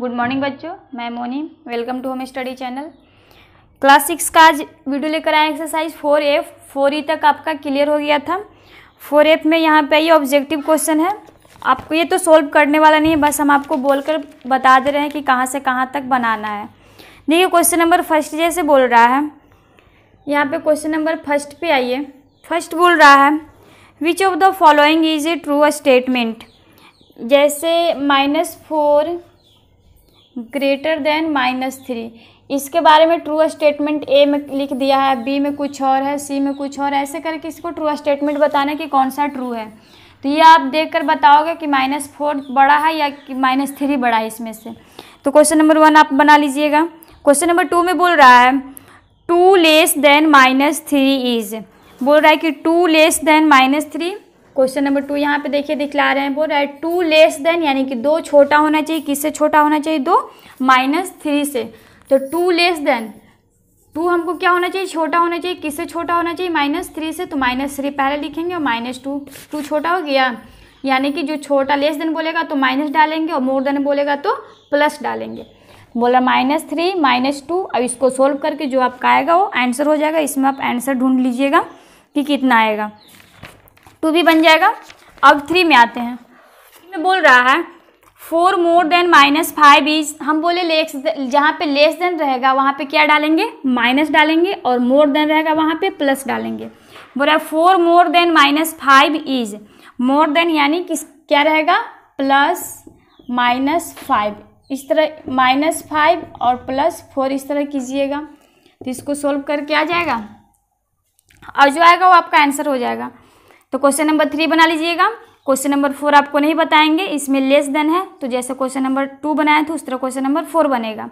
Good morning बच्चों। मैं Moni. Welcome to home study channel class six का आज वीडियो लेकर आए exercise four F four E तक आपका क्लियर हो गया था। फोर एफ़ में यहाँ पे ये ऑब्जेक्टिव क्वेश्चन है। आपको ये तो सोल्व करने वाला नहीं है, बस हम आपको बोलकर बता दे रहे हैं कि कहाँ से कहाँ तक बनाना है। देखिए क्वेश्चन नंबर फ़र्स्ट जैसे बोल रहा है। यहाँ पे क्वेश्चन नंबर फ़र्स्ट पे आइए। फ़र्स्ट बोल रहा है which of the following is a true statement जैसे minus four greater than minus three इसके बारे में ट्रू स्टेटमेंट ए में लिख दिया है बी में कुछ और है सी में कुछ और ऐसे करके इसको ट्रू स्टेटमेंट बताना कि कौन सा ट्रू है। तो ये आप देखकर बताओगे कि माइनस फोर बड़ा है या कि माइनस थ्री बड़ा है इसमें से। तो क्वेश्चन नंबर वन आप बना लीजिएगा। क्वेश्चन नंबर टू में बोल रहा है two less than minus three is बोल रहा है कि two less than minus three question number two यहाँ पे देखिए दिखला रहे हैं बोल रहा है टू लेस देन यानी कि दो छोटा होना चाहिए, किससे छोटा होना चाहिए? दो माइनस थ्री से। तो टू लेस देन टू हमको क्या होना चाहिए? छोटा होना चाहिए। किससे छोटा होना चाहिए? माइनस थ्री से तो माइनस थ्री पहले लिखेंगे और माइनस टू टू छोटा हो गया। यानी कि जो छोटा लेस देन बोलेगा तो माइनस डालेंगे और मोर देन बोलेगा तो प्लस डालेंगे। बोला माइनस थ्री माइनस टू अब इसको सोल्व करके जो आपका आएगा वो आंसर हो जाएगा। इसमें आप आंसर ढूंढ लीजिएगा कि कितना आएगा। टू भी बन जाएगा। अब थ्री में आते हैं। में बोल रहा है four more than minus five is हम बोले लेस जहाँ पे लेस देन रहेगा, वहाँ पे क्या डालेंगे? माइनस डालेंगे और मोर देन रहेगा वहाँ पे प्लस डालेंगे। बोल four more than minus five is more than यानी किस, क्या रहेगा? प्लस माइनस फाइव इस तरह माइनस फाइव और प्लस फोर इस तरह कीजिएगा। तो इसको सोल्व करके आ जाएगा। और जो आएगा वो आपका आंसर हो जाएगा। तो क्वेश्चन नंबर थ्री बना लीजिएगा। क्वेश्चन नंबर फोर आपको नहीं बताएँगे, इसमें लेस देन है तो जैसे क्वेश्चन नंबर टू बनाए थे, उस तरह क्वेश्चन नंबर फोर बनेगा।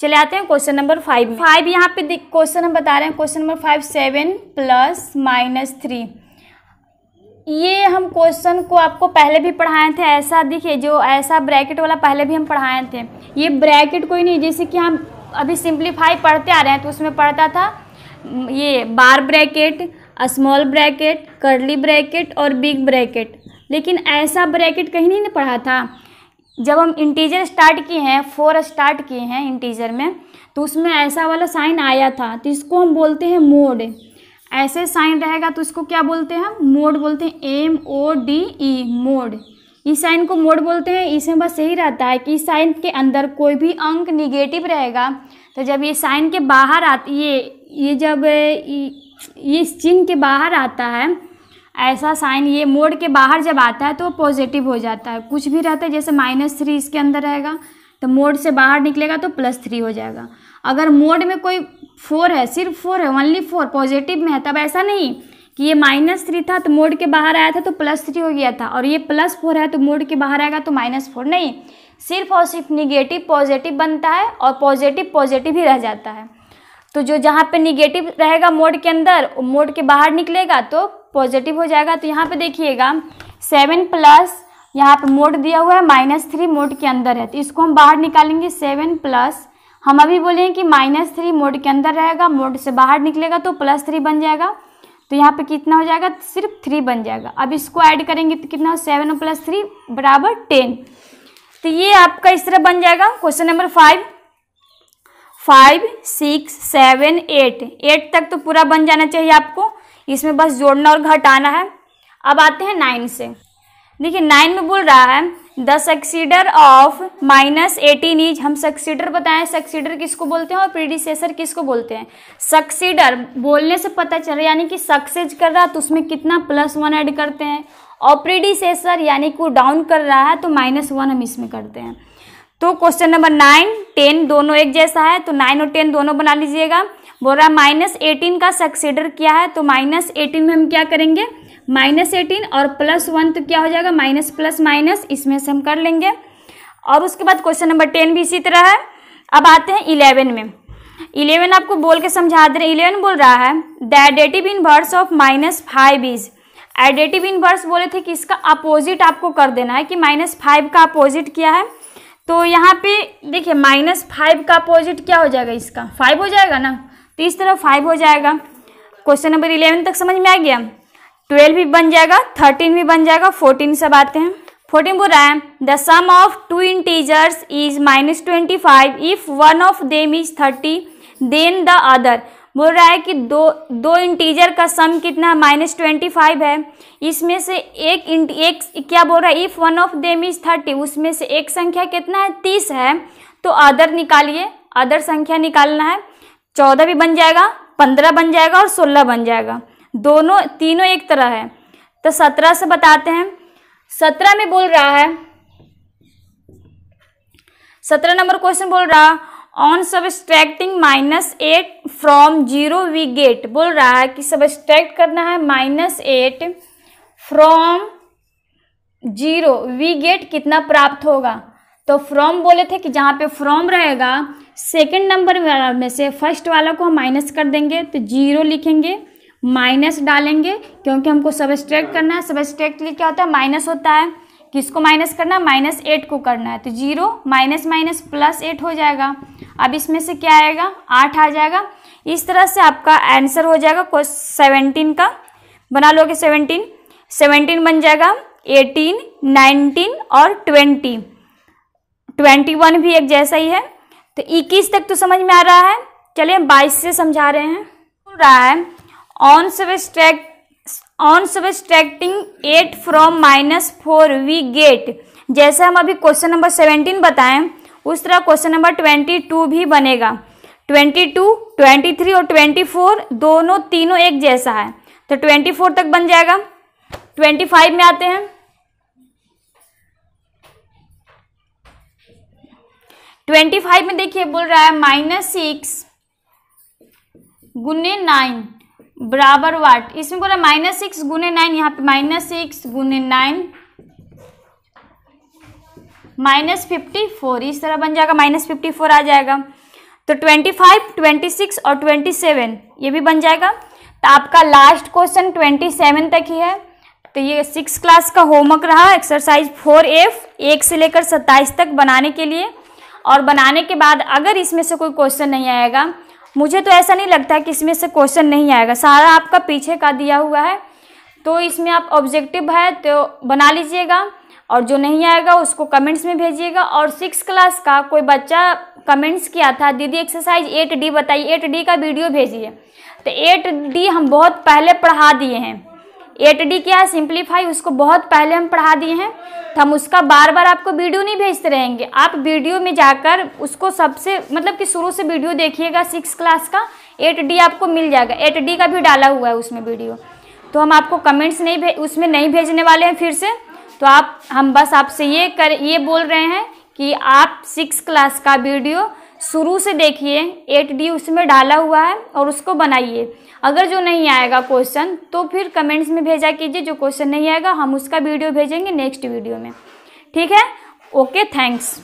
चले आते हैं क्वेश्चन नंबर फाइव फाइव यहाँ पे क्वेश्चन हम बता रहे हैं, question number five seven plus minus three ये हम क्वेश्चन को आपको पहले भी पढ़ाए थे, ऐसा देखिए जो ऐसा ब्रैकेट वाला पहले भी हम पढ़ाए थे। ये ब्रैकेट कोई नहीं, जैसे कि हम अभी सिंप्लीफाई पढ़ते आ रहे हैं तो उसमें पढ़ता था, ये बार bracket small bracket curly bracket और बिग ब्रैकेट लेकिन ऐसा ब्रैकेट कहीं नहीं पढ़ा था। जब हम इंटीजर स्टार्ट किए हैं फोर स्टार्ट किए हैं इंटीजर में तो उसमें ऐसा वाला साइन आया था। तो इसको हम बोलते हैं मोड ऐसे साइन रहेगा तो इसको क्या बोलते हैं हम? मोड बोलते हैं। M O D E mode इस साइन को मोड बोलते हैं। इसमें बस यही रहता है कि इस साइन के अंदर कोई भी अंक निगेटिव रहेगा। तो जब ये साइन के बाहर आती, ये ये जब इस चिन्ह के बाहर आता है, ऐसा साइन ये मोड के बाहर जब आता है तो पॉजिटिव हो जाता है। कुछ भी रहता है, जैसे माइनस थ्री इसके अंदर रहेगा तो मोड से बाहर निकलेगा तो प्लस थ्री हो जाएगा। अगर मोड में कोई फोर है, सिर्फ़ फोर है ओनली फोर पॉजिटिव में है, तब ऐसा नहीं कि ये माइनस थ्री था तो मोड के बाहर आया था तो प्लस थ्री हो गया था। और ये प्लस फोर है तो मोड के बाहर आएगा तो माइनस फोर नहीं। सिर्फ़ और सिर्फ़ निगेटिव पॉजिटिव बनता है और पॉजिटिव पॉजिटिव ही रह जाता है। तो जो जहाँ पे निगेटिव रहेगा मोड के अंदर मोड के बाहर निकलेगा तो पॉजिटिव हो जाएगा। तो यहाँ पे देखिएगा सेवन प्लस यहाँ पे मोड दिया हुआ है माइनस थ्री मोड के अंदर है। तो इसको हम बाहर निकालेंगे सेवन प्लस हम अभी बोले हैं कि माइनस थ्री मोड के अंदर रहेगा मोड से बाहर निकलेगा तो प्लस थ्री बन जाएगा। तो यहाँ पे कितना हो जाएगा? सिर्फ़ थ्री बन जाएगा। अब इसको ऐड करेंगे तो कितना सेवन और प्लस थ्री बराबर टेन तो ये आपका इस तरह बन जाएगा। Question number five five, six, seven, eight. Eight तक तो पूरा बन जाना चाहिए आपको। इसमें बस जोड़ना और घटाना है। अब आते हैं नाइन से। देखिए, नाइन में बोल रहा है, the successor of minus eighteen is हम सक्सीडर बताएँ, सक्सीडर किसको बोलते हैं और प्रीडिसेसर किसको बोलते हैं? सक्सीडर बोलने से पता चल रहा यानी कि सक्सेज कर रहा तो उसमें कितना प्लस वन ऐड करते हैं। और प्रीडिसेसर यानी कि डाउन कर रहा है तो माइनस वन हम इसमें करते हैं। तो क्वेश्चन नंबर नाइन टेन दोनों एक जैसा है तो नाइन और टेन दोनों बना लीजिएगा। बोल रहा है माइनस एटीन का सक्सीडर क्या है तो माइनस एटीन में हम क्या करेंगे? माइनस एटीन और प्लस वन तो क्या हो जाएगा? माइनस प्लस माइनस इसमें से हम कर लेंगे। और उसके बाद क्वेश्चन नंबर टेन भी इसी तरह है। अब आते हैं इलेवन में। इलेवन आपको बोल के समझा दे रहे हैं। इलेवन बोल रहा है the additive in inverse of minus five is additive in inverse बोले थे कि इसका अपोजिट आपको कर देना है, कि माइनस फाइव का अपोजिट क्या है। तो यहाँ पे देखिए माइनस फाइव का अपोजिट क्या हो जाएगा इसका? फाइव हो जाएगा ना? तो इस तरह फाइव हो जाएगा। क्वेश्चन नंबर इलेवन तक समझ में आ गया? ट्वेल्व भी बन जाएगा थर्टीन भी बन जाएगा फोर्टीन सब आते हैं। फोर्टीन बोल रहा है the sum of two integers is minus twenty five if one of them is thirty then the other बोल रहा है कि दो दो इंटीजर का सम कितना है? माइनस ट्वेंटी फाइव है। इसमें से एक इंट एक, क्या बोल रहा है? If one of them is thirty उसमें से एक संख्या कितना है? तीस है। तो अदर निकालिए। अदर संख्या निकालना है। चौदह भी बन जाएगा, पंद्रह बन जाएगा और सोलह बन जाएगा। दोनों, तीनों एक तरह है। तो सत्रह से बताते हैं। सत्रह में बोल रहा है। सत्रह नंबर क्वेश्चन बोल रहा। On subtracting minus eight from zero we get बोल रहा है कि सबस्ट्रैक्ट करना है minus eight from zero we get कितना प्राप्त होगा? तो फ्रॉम बोले थे कि जहाँ पे फ्रॉम रहेगा सेकंड नंबर में से फ़र्स्ट वाला को हम माइनस कर देंगे तो ज़ीरो लिखेंगे माइनस डालेंगे, क्योंकि हमको सबस्ट्रैक्ट करना है सबस्ट्रैक्ट लिए क्या होता है? माइनस होता है। किसको माइनस करना है? माइनस एट को करना है। तो zero, minus minus plus eight हो जाएगा। अब इसमें से क्या आएगा? आठ आ जाएगा। इस तरह से आपका आंसर हो जाएगा सेवनटीन का। बना लोगे सेवनटीन? सेवनटीन बन जाएगा एटीन, नाइनटीन और ट्वेंटी। ट्वेंटी वन भी एक जैसा ही है। तो इक्कीस तक तो समझ में आ रहा है। चलिए बाईस से समझा रहे हैं। रहा है, on subtract on subtracting eight from minus four we get. जैसे हम अभी क्वेश्चन नंबर सेवेंटीन बताएँ, उस तरह क्वेश्चन नंबर ट्वेंटी टू भी बनेगा। ट्वेंटी टू, ट्वेंटी थ्री और ट्वेंटी फोर दोनों तीनों एक जैसा है। तो ट्वेंटी फोर तक बन जाएगा। ट्वेंटी फाइव में आते हैं। ट्वेंटी फाइव में देखिए, बोल रहा है माइनस सिक्स गुने नाइन। बराबर वाट इसमें बोला माइनस सिक्स गुने नाइन यहाँ पे माइनस सिक्स गुने नाइन माइनस फिफ्टी फोर इस तरह बन जाएगा माइनस फिफ्टी फोर आ जाएगा। तो ट्वेंटी फाइव ट्वेंटी सिक्स और ट्वेंटी सेवन ये भी बन जाएगा। तो आपका लास्ट क्वेश्चन ट्वेंटी सेवन तक ही है। तो ये सिक्स क्लास का होमवर्क रहा एक्सरसाइज फोर एफ़ एक से लेकर सत्ताईस तक बनाने के लिए। और बनाने के बाद अगर इसमें से कोई क्वेश्चन नहीं आएगा मुझे तो ऐसा नहीं लगता है कि इसमें से क्वेश्चन नहीं आएगा। सारा आपका पीछे का दिया हुआ है तो इसमें आप ऑब्जेक्टिव है तो बना लीजिएगा, और जो नहीं आएगा उसको कमेंट्स में भेजिएगा। और सिक्स क्लास का कोई बच्चा कमेंट्स किया था, दीदी एक्सरसाइज एट डी बताइए एट डी का वीडियो भेजिए। तो एट डी हम बहुत पहले पढ़ा दिए हैं। एट डी क्या है सिंप्लीफाई उसको बहुत पहले हम पढ़ा दिए हैं। तो हम उसका बार बार आपको वीडियो नहीं भेजते रहेंगे। आप वीडियो में जाकर उसको सबसे मतलब कि शुरू से वीडियो देखिएगा सिक्स क्लास का एट डी आपको मिल जाएगा। एट डी का भी डाला हुआ है उसमें वीडियो। तो हम आपको कमेंट्स नहीं भेज उसमें नहीं भेजने वाले हैं फिर से। तो आप, हम बस आपसे ये कर, ये बोल रहे हैं कि आप सिक्स क्लास का वीडियो शुरू से देखिए एट डी उसमें डाला हुआ है और उसको बनाइए। अगर जो नहीं आएगा क्वेश्चन तो फिर कमेंट्स में भेजा कीजिए, जो क्वेश्चन नहीं आएगा, हम उसका वीडियो भेजेंगे नेक्स्ट वीडियो में। ठीक है? Okay thanks